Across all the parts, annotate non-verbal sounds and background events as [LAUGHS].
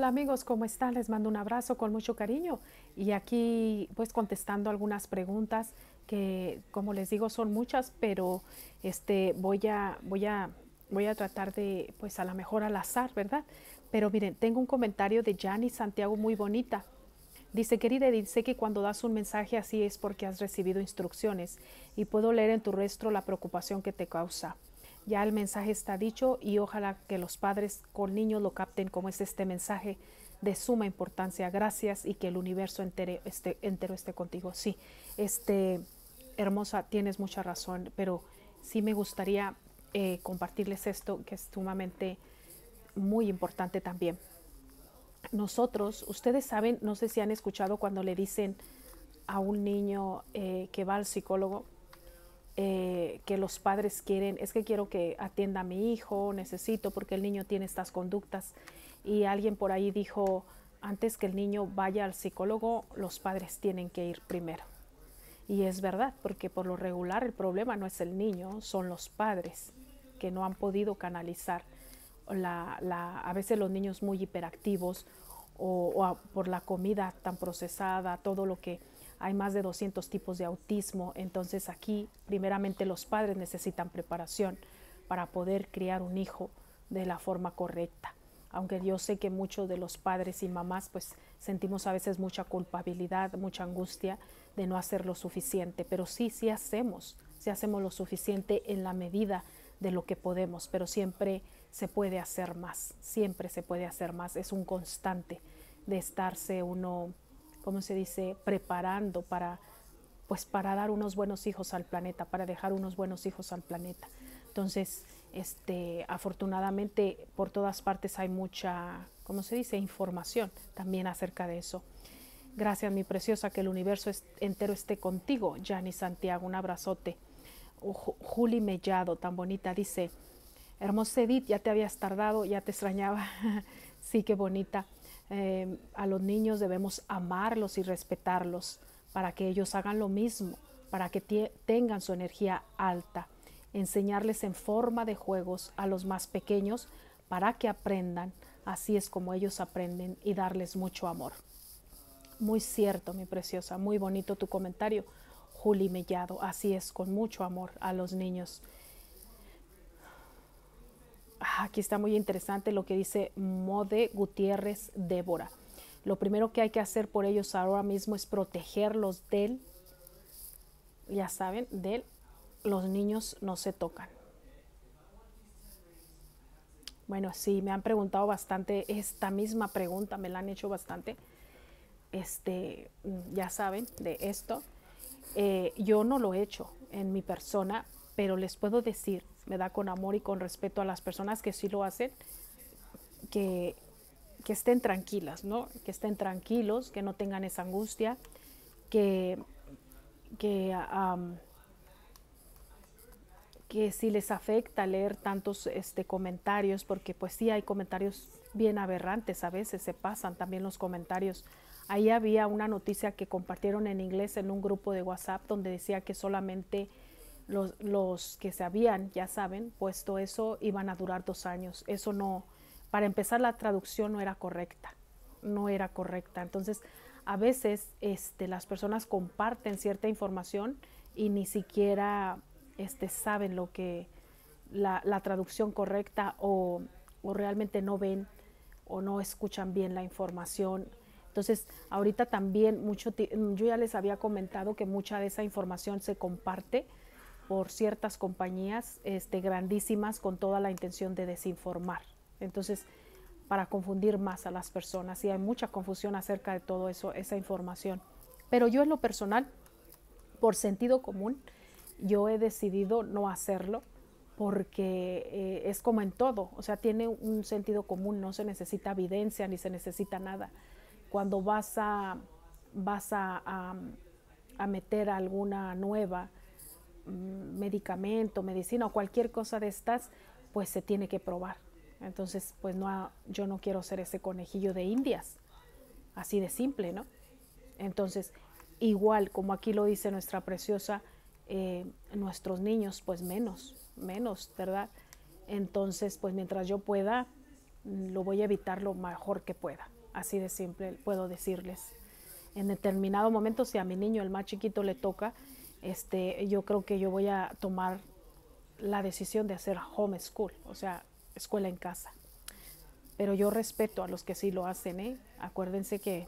Hola amigos, ¿cómo están? Les mando un abrazo con mucho cariño y aquí pues contestando algunas preguntas que como les digo son muchas, pero este voy a voy a voy a tratar de pues a lo mejor al azar, ¿verdad? Pero miren, tengo un comentario de Jani Santiago muy bonita. Dice, querida Edith, sé que cuando das un mensaje así es porque has recibido instrucciones y puedo leer en tu rostro la preocupación que te causa. Ya el mensaje está dicho y ojalá que los padres con niños lo capten como es este mensaje de suma importancia. Gracias y que el universo entero esté, entero esté contigo. Sí, este, hermosa, tienes mucha razón, pero sí me gustaría eh, compartirles esto que es sumamente muy importante también. Nosotros, ustedes saben, no sé si han escuchado cuando le dicen a un niño eh, que va al psicólogo, eh, que los padres quieren, es que quiero que atienda a mi hijo, necesito porque el niño tiene estas conductas. Y alguien por ahí dijo, antes que el niño vaya al psicólogo, los padres tienen que ir primero. Y es verdad, porque por lo regular el problema no es el niño, son los padres que no han podido canalizar la, a veces los niños muy hiperactivos o por la comida tan procesada, todo lo que hay más de 200 tipos de autismo, entonces aquí primeramente los padres necesitan preparación para poder criar un hijo de la forma correcta. Aunque yo sé que muchos de los padres y mamás pues sentimos a veces mucha culpabilidad, mucha angustia de no hacer lo suficiente, pero sí, sí hacemos, sí hacemos lo suficiente en la medida de lo que podemos, pero siempre se puede hacer más, siempre se puede hacer más, es un constante de estarse uno ¿cómo se dice?, preparando para, pues para dar unos buenos hijos al planeta, para dejar unos buenos hijos al planeta. Entonces, este, afortunadamente por todas partes hay mucha, ¿cómo se dice?, información también acerca de eso. Gracias, mi preciosa, que el universo entero esté contigo. Yani Santiago, un abrazote. Juli Mellado, tan bonita, dice, hermosa Edith, ya te habías tardado, ya te extrañaba. [LAUGHS] sí, qué bonita. Eh, a los niños debemos amarlos y respetarlos para que ellos hagan lo mismo, para que tengan su energía alta, enseñarles en forma de juegos a los más pequeños para que aprendan, así es como ellos aprenden y darles mucho amor. Muy cierto, mi preciosa, muy bonito tu comentario, Juli Mellado, así es, con mucho amor a los niños. Ah, aquí está muy interesante lo que dice Mode Gutiérrez Débora. Lo primero que hay que hacer por ellos ahora mismo es protegerlos del, ya saben, del, los niños no se tocan. Bueno, sí, me han preguntado bastante esta misma pregunta, me la han hecho bastante. Este, ya saben de esto. Eh, yo no lo he hecho en mi persona, pero les puedo decir me da con amor y con respeto a las personas que sí lo hacen, que, que estén tranquilas, ¿no? Que estén tranquilos, que no tengan esa angustia, que, que, que si les afecta leer tantos este, comentarios, porque pues sí hay comentarios bien aberrantes, a veces se pasan también los comentarios. Ahí había una noticia que compartieron en inglés en un grupo de WhatsApp donde decía que solamente los, que se habían, ya saben, puesto eso, iban a durar dos años. Eso no, para empezar la traducción no era correcta, no era correcta. Entonces, a veces este, las personas comparten cierta información y ni siquiera este, saben lo que la, traducción correcta o, o, realmente no ven o no escuchan bien la información. Entonces, ahorita también mucho, yo ya les había comentado que mucha de esa información se comparte por ciertas compañías este, grandísimas con toda la intención de desinformar. Entonces, para confundir más a las personas. Y hay mucha confusión acerca de todo eso, esa información. Pero yo en lo personal, por sentido común, yo he decidido no hacerlo porque eh, es como en todo, o sea, tiene un sentido común, no se necesita evidencia ni se necesita nada. Cuando vas a, vas a, a, meter alguna nueva, medicamento, medicina o cualquier cosa de estas, pues se tiene que probar. Entonces, pues no, yo no quiero ser ese conejillo de indias, así de simple, ¿no? Entonces, igual como aquí lo dice nuestra preciosa, eh, nuestros niños, pues menos, menos, ¿verdad? Entonces, pues mientras yo pueda, lo voy a evitar lo mejor que pueda. Así de simple puedo decirles. En determinado momento, si a mi niño, el más chiquito, le toca, este, yo creo que yo voy a tomar la decisión de hacer home school, o sea, escuela en casa. Pero yo respeto a los que sí lo hacen, ¿eh? Acuérdense que,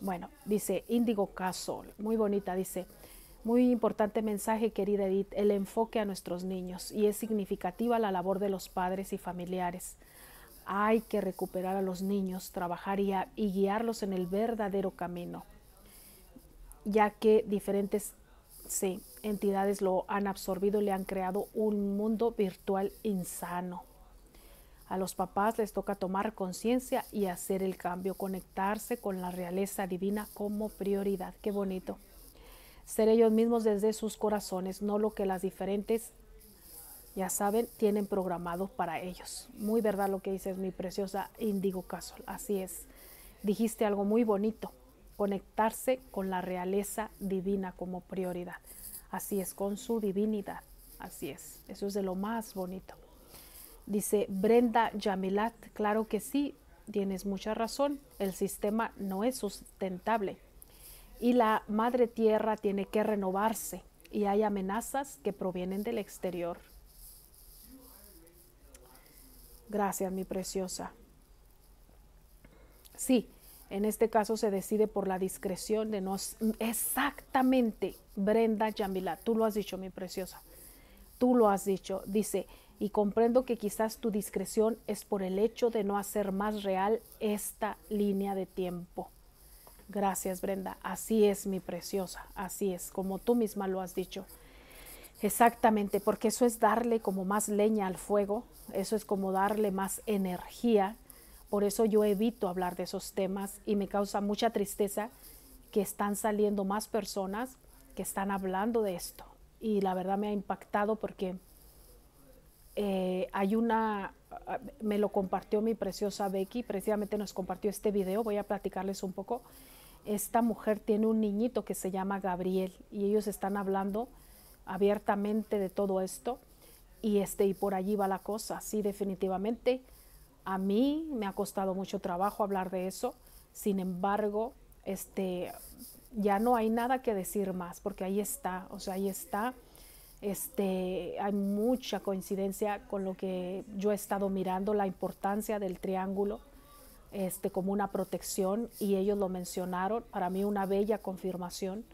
bueno, dice Indigo Castle, muy bonita, dice, muy importante mensaje, querida Edith, el enfoque a nuestros niños y es significativa la labor de los padres y familiares. Hay que recuperar a los niños, trabajar y, y guiarlos en el verdadero camino, ya que diferentes entidades lo han absorbido le han creado un mundo virtual insano. A los papás les toca tomar conciencia y hacer el cambio, conectarse con la realeza divina como prioridad. Qué bonito ser ellos mismos desde sus corazones, no lo que las diferentes, ya saben, tienen programado para ellos. Muy verdad lo que dices, mi preciosa Indigo Castle. Así es. Dijiste algo muy bonito, conectarse con la realeza divina como prioridad. Así es, con su divinidad. Así es. Eso es de lo más bonito. Dice Brenda Yamilat, claro que sí, tienes mucha razón. El sistema no es sustentable y la madre tierra tiene que renovarse y hay amenazas que provienen del exterior. Gracias, mi preciosa. Sí, en este caso se decide por la discreción de no exactamente, Brenda Yamila, tú lo has dicho, mi preciosa. Tú lo has dicho, dice, y comprendo que quizás tu discreción es por el hecho de no hacer más real esta línea de tiempo. Gracias, Brenda. Así es, mi preciosa. Así es, como tú misma lo has dicho. Exactamente, porque eso es darle como más leña al fuego, eso es como darle más energía. Por eso yo evito hablar de esos temas y me causa mucha tristeza que están saliendo más personas que están hablando de esto. Y la verdad me ha impactado porque eh, hay una, me lo compartió mi preciosa Becky, precisamente nos compartió este video, voy a platicarles un poco esta mujer tiene un niñito que se llama Gabriel y ellos están hablando abiertamente de todo esto y este y por allí va la cosa. Sí, definitivamente a mí me ha costado mucho trabajo hablar de eso. Sin embargo, este ya no hay nada que decir más porque ahí está, o sea, ahí está. Este, hay mucha coincidencia con lo que yo he estado mirando, la importancia del triángulo este, como una protección y ellos lo mencionaron, para mí una bella confirmación.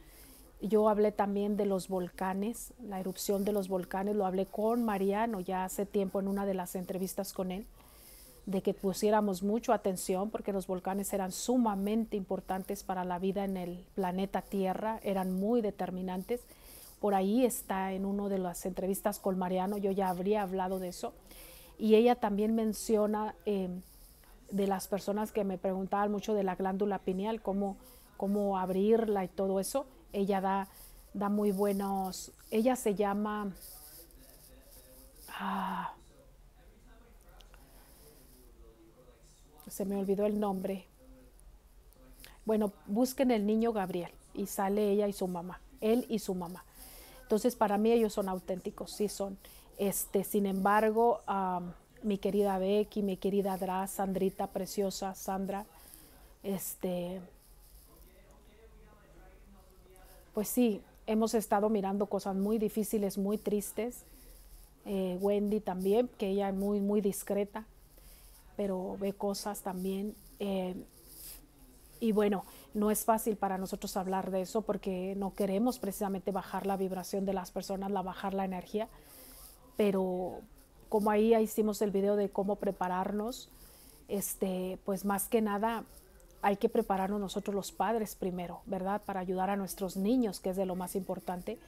Yo hablé también de los volcanes, la erupción de los volcanes, lo hablé con Mariano ya hace tiempo en una de las entrevistas con él, de que pusiéramos mucho atención porque los volcanes eran sumamente importantes para la vida en el planeta Tierra, eran muy determinantes. Por ahí está en una de las entrevistas con Mariano, yo ya habría hablado de eso. Y ella también menciona... Eh, de las personas que me preguntaban mucho de la glándula pineal, cómo, cómo abrirla y todo eso, ella da, da muy buenos, ella se llama, ah, se me olvidó el nombre. Bueno, busquen el niño Gabriel y sale ella y su mamá, él y su mamá. Entonces, para mí ellos son auténticos, sí son. Este, sin embargo, mi querida Becky, mi querida Dra, Sandrita preciosa, Sandra, este, pues sí, hemos estado mirando cosas muy difíciles, muy tristes. Eh, Wendy también, que ella es muy, muy discreta, pero ve cosas también. Eh, y bueno, no es fácil para nosotros hablar de eso porque no queremos precisamente bajar la vibración de las personas, la bajar la energía, pero, como ahí hicimos el video de cómo prepararnos, este, pues más que nada hay que prepararnos nosotros los padres primero, ¿verdad? Para ayudar a nuestros niños, que es de lo más importante,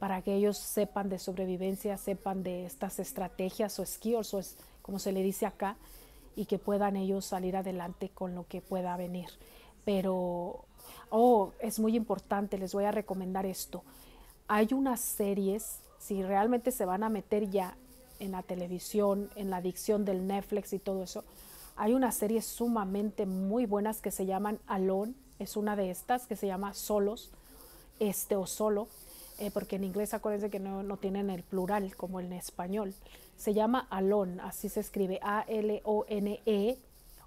para que ellos sepan de sobrevivencia, sepan de estas estrategias o skills, o es, como se le dice acá, y que puedan ellos salir adelante con lo que pueda venir. Pero, oh, es muy importante, les voy a recomendar esto. Hay unas series, si realmente se van a meter ya en la televisión, en la adicción del Netflix y todo eso. Hay unas series sumamente muy buenas que se llaman Alone, es una de estas que se llama Solos, este o Solo, eh, porque en inglés acuérdense que no, no, tienen el plural como en español. Se llama Alone, así se escribe A-L-O-N-E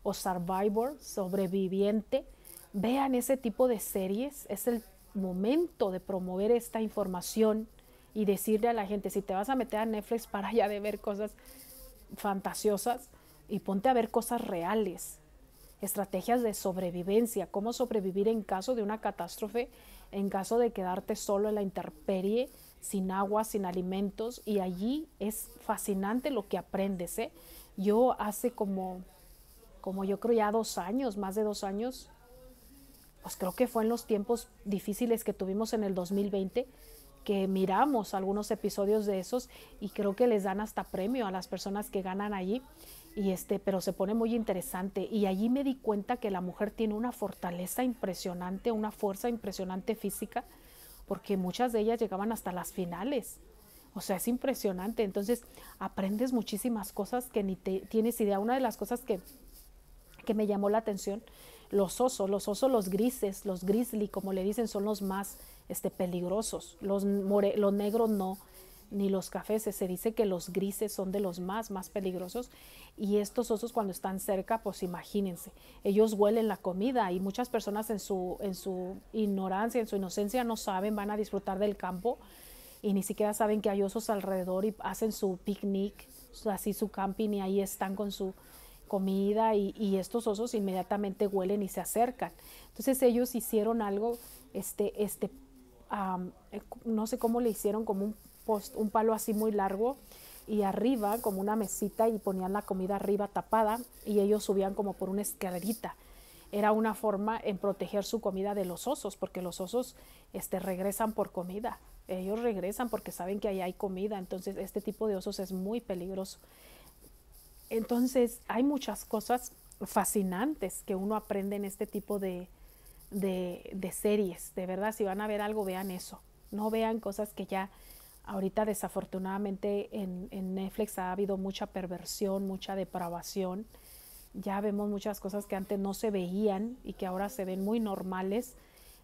o Survivor, sobreviviente. Vean ese tipo de series, es el momento de promover esta información y decirle a la gente, si te vas a meter a Netflix para ya de ver cosas fantasiosas y ponte a ver cosas reales, estrategias de sobrevivencia, cómo sobrevivir en caso de una catástrofe, en caso de quedarte solo en la intemperie, sin agua, sin alimentos, y allí es fascinante lo que aprendes. ¿eh? Yo hace como, como yo creo ya dos años, más de dos años, pues creo que fue en los tiempos difíciles que tuvimos en el 2020, que miramos algunos episodios de esos y creo que les dan hasta premio a las personas que ganan allí y este pero se pone muy interesante y allí me di cuenta que la mujer tiene una fortaleza impresionante una fuerza impresionante física porque muchas de ellas llegaban hasta las finales. O sea es impresionante. Entonces aprendes muchísimas cosas que ni te tienes idea. Una de las cosas que que me llamó la atención los osos los osos los grises los grizzly como le dicen son los más este, peligrosos. Los, los negros no, ni los cafés. Se dice que los grises son de los más, más peligrosos. Y estos osos cuando están cerca, pues imagínense, ellos huelen la comida y muchas personas en su, en su ignorancia, en su inocencia no saben, van a disfrutar del campo y ni siquiera saben que hay osos alrededor y hacen su picnic, así su camping y ahí están con su comida y, y estos osos inmediatamente huelen y se acercan. Entonces ellos hicieron algo, este, este eh, no sé cómo le hicieron, como un, un palo así muy largo y arriba como una mesita y ponían la comida arriba tapada y ellos subían como por una escalerita. Era una forma en proteger su comida de los osos, porque los osos este, regresan por comida. Ellos regresan porque saben que ahí hay comida, entonces este tipo de osos es muy peligroso. Entonces hay muchas cosas fascinantes que uno aprende en este tipo de, de, series. De verdad, si van a ver algo, vean eso. No vean cosas que ya ahorita desafortunadamente en, Netflix ha habido mucha perversión, mucha depravación. Ya vemos muchas cosas que antes no se veían y que ahora se ven muy normales.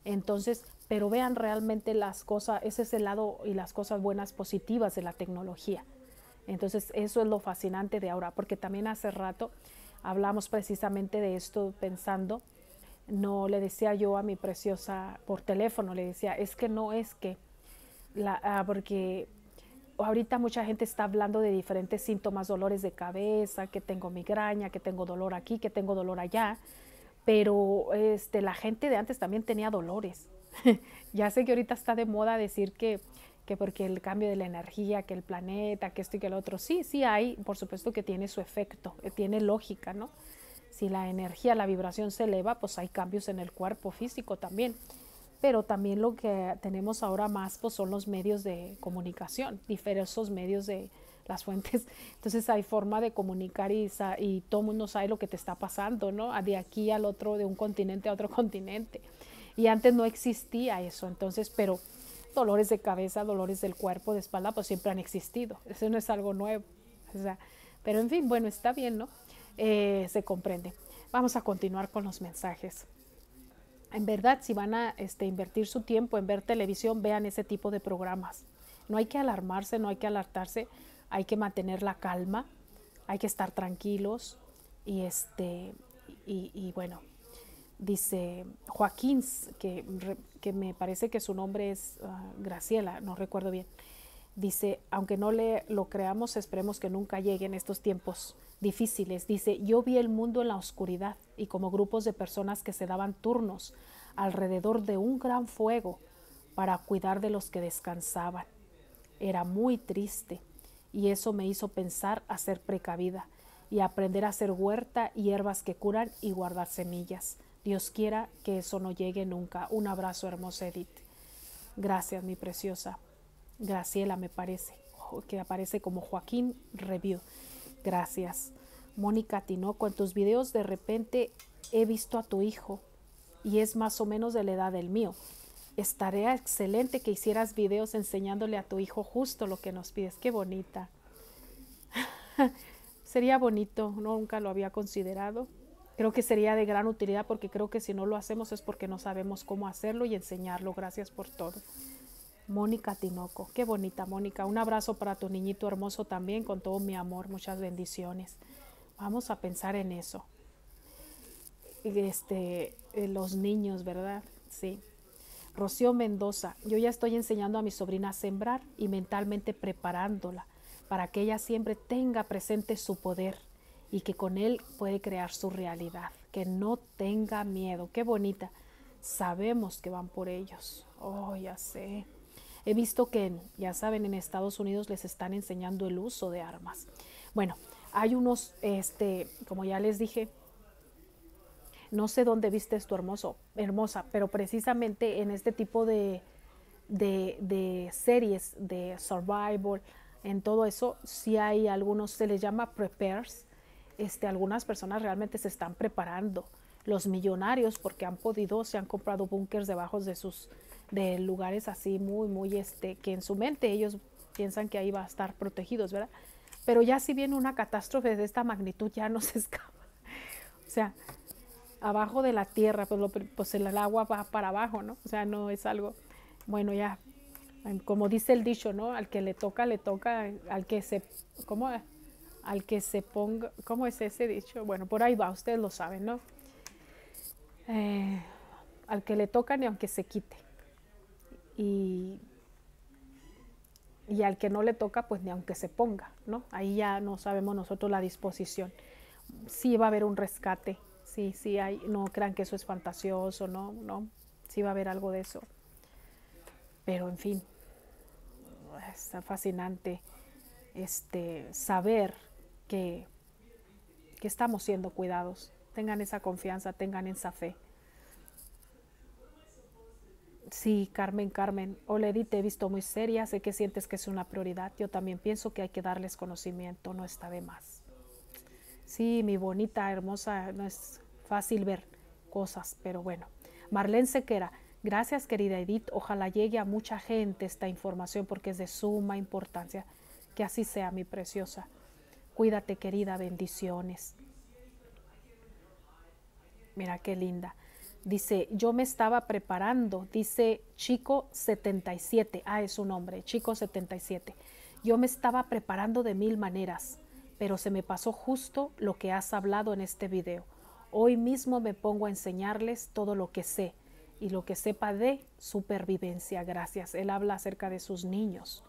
Entonces, pero vean realmente las cosas, ese es el lado y las cosas buenas positivas de la tecnología. Entonces, eso es lo fascinante de ahora, porque también hace rato hablamos precisamente de esto pensando no le decía yo a mi preciosa por teléfono, le decía, es que no es que, la, ah, porque ahorita mucha gente está hablando de diferentes síntomas, dolores de cabeza, que tengo migraña, que tengo dolor aquí, que tengo dolor allá, pero este, la gente de antes también tenía dolores. [LAUGHS] ya sé que ahorita está de moda decir que, que porque el cambio de la energía, que el planeta, que esto y que el otro, sí, sí hay, por supuesto que tiene su efecto, eh, tiene lógica, ¿no? si la energía, la vibración se eleva, pues hay cambios en el cuerpo físico también. Pero también lo que tenemos ahora más pues son los medios de comunicación, diversos medios de las fuentes. Entonces hay forma de comunicar y, y todo el mundo sabe lo que te está pasando, ¿no? De aquí al otro, de un continente a otro [LAUGHS] continente. Y antes no existía eso, entonces, pero dolores de cabeza, dolores del cuerpo, de espalda, pues siempre han existido. Eso no es algo nuevo. O sea, pero en fin, bueno, está bien, ¿no? Eh, se comprende. Vamos a continuar con los mensajes. En verdad, si van a este, invertir su tiempo en ver televisión, vean ese tipo de programas. No hay que alarmarse, no hay que alertarse, hay que mantener la calma, hay que estar tranquilos y este y, bueno, dice Joaquín, que, que, me parece que su nombre es ah, Graciela, no recuerdo bien. Dice, aunque no le lo creamos, esperemos que nunca lleguen estos tiempos difíciles. Dice, yo vi el mundo en la oscuridad y como grupos de personas que se daban turnos alrededor de un gran fuego para cuidar de los que descansaban. Era muy triste y eso me hizo pensar a ser precavida y aprender a hacer huerta, hierbas que curan y guardar semillas. Dios quiera que eso no llegue nunca. Un abrazo, hermosa Edith. Gracias, mi preciosa. Graciela, me parece, que aparece como Joaquín Review. Gracias. Mónica Tinoco, en tus videos de repente he visto a tu hijo y es más o menos de la edad del mío. Estaría excelente que hicieras videos enseñándole a tu hijo justo lo que nos pides. Qué bonita. [LAUGHS] sería bonito, nunca lo había considerado. Creo que sería de gran utilidad porque creo que si no lo hacemos es porque no sabemos cómo hacerlo y enseñarlo. Gracias por todo. Mónica Tinoco, qué bonita Mónica. Un abrazo para tu niñito hermoso también, con todo mi amor, muchas bendiciones. Vamos a pensar en eso. Este, los niños, ¿verdad? Sí. Rocío Mendoza, yo ya estoy enseñando a mi sobrina a sembrar y mentalmente preparándola para que ella siempre tenga presente su poder y que con él puede crear su realidad, que no tenga miedo. Qué bonita. Sabemos que van por ellos. Oh, ya sé. He visto que, ya saben, en Estados Unidos les están enseñando el uso de armas. Bueno, hay unos, este, como ya les dije, no sé dónde viste esto hermoso, hermosa, pero precisamente en este tipo de, de, series de survival, en todo eso, sí hay algunos, se les llama prepares, este, algunas personas realmente se están preparando. Los millonarios, porque han podido, se han comprado búnkers debajo de sus de lugares así muy, muy, este, que en su mente ellos piensan que ahí va a estar protegidos, ¿verdad? Pero ya si viene una catástrofe de esta magnitud, ya no [LAUGHS] se escapa. O sea, abajo de la tierra, pues, pues el, agua va para abajo, ¿no? O sea, no es algo, bueno, ya, como dice el dicho, ¿no? Al que le toca, le toca, al que se, ¿cómo? Al que se ponga, ¿cómo es ese dicho? Bueno, por ahí va, ustedes lo saben, ¿no? Eh, al que le toca ni aunque se quite. Y, y al que no le toca, pues ni aunque se ponga, ¿no? Ahí ya no sabemos nosotros la disposición. Sí va a haber un rescate, sí, sí hay, no crean que eso es fantasioso, no, no, sí va a haber algo de eso. Pero en fin, está fascinante este saber que, que estamos siendo cuidados. Tengan esa confianza, tengan esa fe. Sí, Carmen, Carmen. Hola Edith, te he visto muy seria, sé que sientes que es una prioridad. Yo también pienso que hay que darles conocimiento, no está de más. Sí, mi bonita, hermosa, no es fácil ver cosas, pero bueno. Marlene Sequera, gracias querida Edith, ojalá llegue a mucha gente esta información porque es de suma importancia. Que así sea, mi preciosa. Cuídate querida, bendiciones. Mira qué linda. Dice, yo me estaba preparando, dice Chico 77, ah, es su nombre, Chico 77. Yo me estaba preparando de mil maneras, pero se me pasó justo lo que has hablado en este video. Hoy mismo me pongo a enseñarles todo lo que sé y lo que sepa de supervivencia. Gracias. Él habla acerca de sus niños.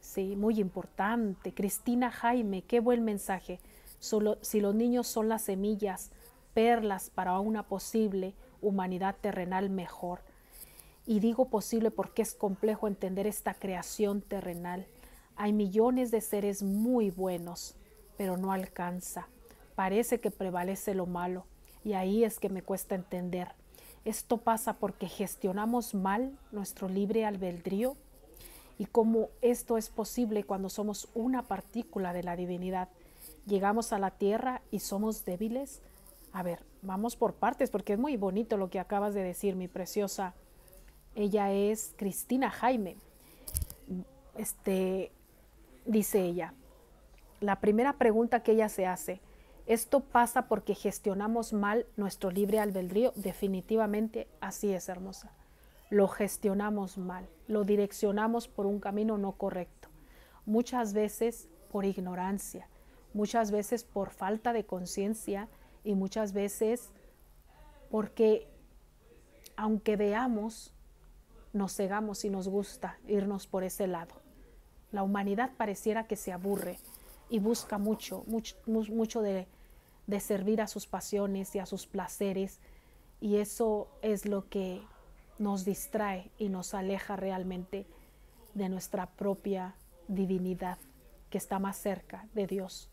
Sí, muy importante. Cristina Jaime, qué buen mensaje. Solo, si los niños son las semillas, perlas para una posible humanidad terrenal mejor. Y digo posible porque es complejo entender esta creación terrenal. Hay millones de seres muy buenos, pero no alcanza. Parece que prevalece lo malo y ahí es que me cuesta entender. Esto pasa porque gestionamos mal nuestro libre albedrío y cómo esto es posible cuando somos una partícula de la divinidad. Llegamos a la tierra y somos débiles. A ver, vamos por partes, porque es muy bonito lo que acabas de decir, mi preciosa. Ella es Cristina Jaime. Este, dice ella, la primera pregunta que ella se hace, ¿esto pasa porque gestionamos mal nuestro libre albedrío? Definitivamente así es, hermosa. Lo gestionamos mal, lo direccionamos por un camino no correcto. Muchas veces por ignorancia, muchas veces por falta de conciencia, y muchas veces porque aunque veamos, nos cegamos y nos gusta irnos por ese lado. La humanidad pareciera que se aburre y busca mucho, mucho, mucho de, de servir a sus pasiones y a sus placeres y eso es lo que nos distrae y nos aleja realmente de nuestra propia divinidad que está más cerca de Dios.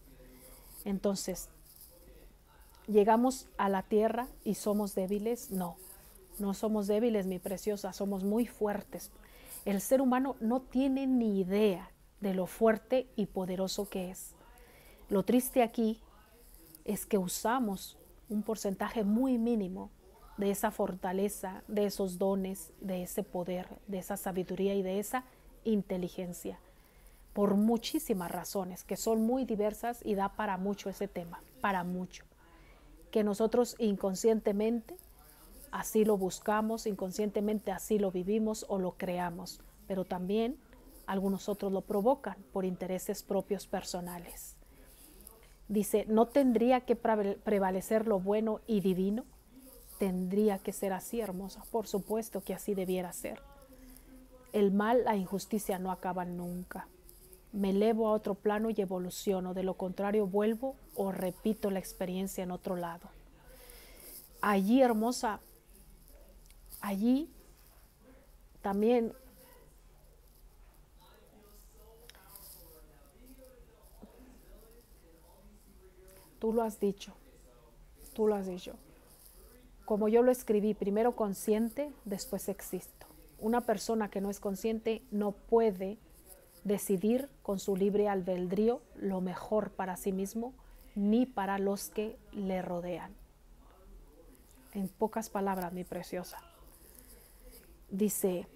Entonces, llegamos a la tierra y somos débiles. No, no somos débiles, mi preciosa, somos muy fuertes. El ser humano no tiene ni idea de lo fuerte y poderoso que es. Lo triste aquí es que usamos un porcentaje muy mínimo de esa fortaleza, de esos dones, de ese poder, de esa sabiduría y de esa inteligencia, por muchísimas razones que son muy diversas y da para mucho ese tema, para mucho que nosotros inconscientemente así lo buscamos, inconscientemente así lo vivimos o lo creamos. pero también algunos otros lo provocan por intereses propios personales. Dice, ¿no tendría que prevalecer lo bueno y divino? Tendría que ser así, hermosa. Por supuesto que así debiera ser. El mal, la injusticia no acaban nunca. Me elevo a otro plano y evoluciono. De lo contrario, vuelvo o repito la experiencia en otro lado. Allí, hermosa, allí también Tú lo has dicho, tú lo has dicho. Como yo lo escribí, primero consciente, después existo. Una persona que no es consciente no puede decidir con su libre albedrío lo mejor para sí mismo ni para los que le rodean. En pocas palabras, mi preciosa. Dice,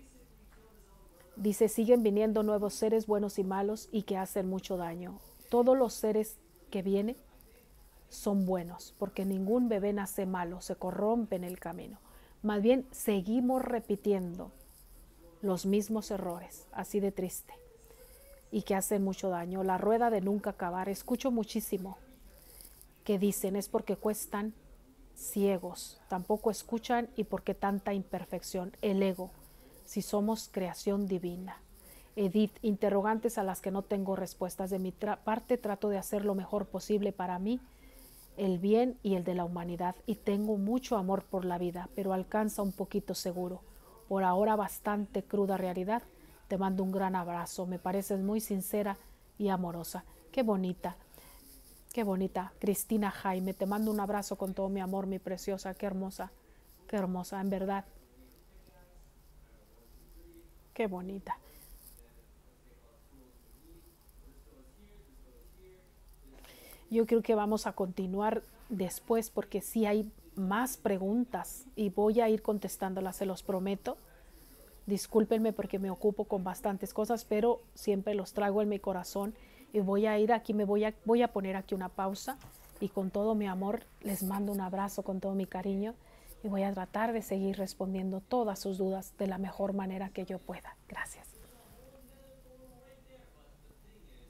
dice, siguen viniendo nuevos seres buenos y malos y que hacen mucho daño. Todos los seres que vienen son buenos, porque ningún bebé nace malo, se corrompe en el camino. Más bien seguimos repitiendo los mismos errores, así de triste, y que hacen mucho daño. La rueda de nunca acabar. Escucho muchísimo que dicen es porque cuestan ciegos, tampoco escuchan y porque tanta imperfección, el ego, si somos creación divina. Edith, interrogantes a las que no tengo respuestas. De mi parte trato de hacer lo mejor posible para mí el bien y el de la humanidad y tengo mucho amor por la vida, pero alcanza un poquito seguro. Por ahora bastante cruda realidad. Te mando un gran abrazo, me pareces muy sincera y amorosa. Qué bonita, qué bonita. Cristina Jaime, te mando un abrazo con todo mi amor, mi preciosa, qué hermosa, qué hermosa, en verdad. Qué bonita. Yo creo que vamos a continuar después porque sí hay más preguntas y voy a ir contestándolas, se los prometo. Discúlpenme porque me ocupo con bastantes cosas, pero siempre los traigo en mi corazón y voy a ir aquí, me voy a, voy a poner aquí una pausa y con todo mi amor les mando un abrazo con todo mi cariño y voy a tratar de seguir respondiendo todas sus dudas de la mejor manera que yo pueda. Gracias.